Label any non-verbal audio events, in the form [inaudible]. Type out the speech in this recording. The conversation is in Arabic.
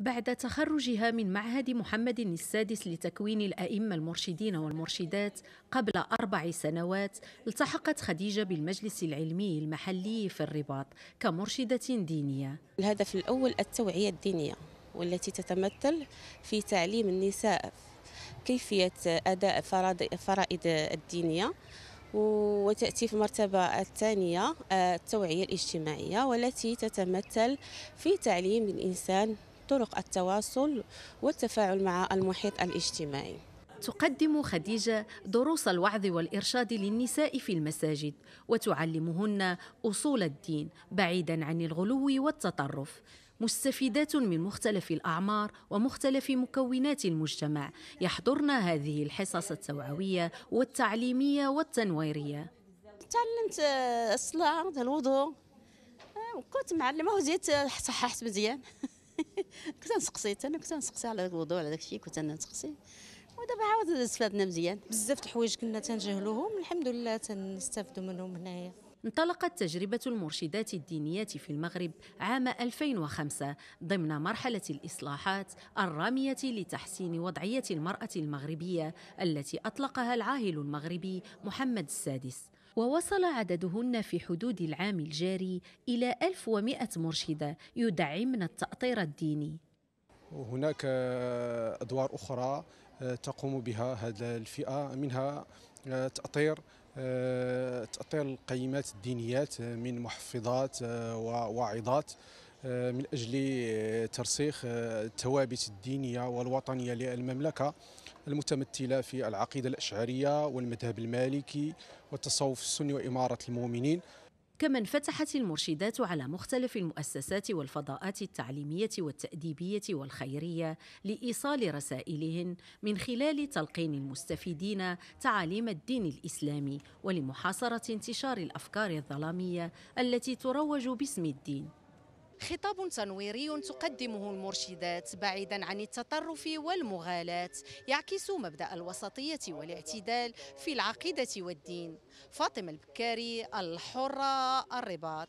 بعد تخرجها من معهد محمد السادس لتكوين الأئمة المرشدين والمرشدات قبل أربع سنوات التحقت خديجة بالمجلس العلمي المحلي في الرباط كمرشدة دينية. الهدف الأول التوعية الدينية والتي تتمثل في تعليم النساء كيفية أداء فرائض الدينية وتأتي في المرتبة الثانية التوعية الاجتماعية والتي تتمثل في تعليم الإنسان طرق التواصل والتفاعل مع المحيط الاجتماعي. تقدم خديجة دروس الوعظ والإرشاد للنساء في المساجد وتعلمهن أصول الدين بعيدا عن الغلو والتطرف. مستفيدات من مختلف الأعمار ومختلف مكونات المجتمع يحضرن هذه الحصص التوعوية والتعليمية والتنويرية. تعلمت الصلاة الوضوء. كنت معلمة وزيت صححت مزيان. [laughs] كنت نسقسي أنا كنت نسقسي على الوضوء على داكشي كنت أنا نسقسي. ودابا عاود استفدنا مزيان. بزاف د الحوايج كنا تنجهلوهم. الحمد لله تنستافدوا منهم هنايا. انطلقت تجربة المرشدات الدينيات في المغرب عام 2005 ضمن مرحلة الإصلاحات الرامية لتحسين وضعية المرأة المغربية التي أطلقها العاهل المغربي محمد السادس. ووصل عددهن في حدود العام الجاري إلى 1100 مرشدة يدعمن التأطير الديني. وهناك أدوار أخرى تقوم بها هذه الفئة منها تأطير تأطير القيمات الدينيات من محفظات وواعظات من أجل ترسيخ الثوابت الدينية والوطنية للمملكة. المتمثلة في العقيدة الأشعرية والمذهب المالكي والتصوف السني وإمارة المؤمنين. كما انفتحت المرشدات على مختلف المؤسسات والفضاءات التعليمية والتأديبية والخيرية لإيصال رسائلهن من خلال تلقين المستفيدين تعاليم الدين الإسلامي ولمحاصرة انتشار الأفكار الظلامية التي تروج باسم الدين. خطاب تنويري تقدمه المرشدات بعيدا عن التطرف والمغالاة يعكس مبدأ الوسطية والاعتدال في العقيدة والدين. فاطمة البكاري الحرة الرباط.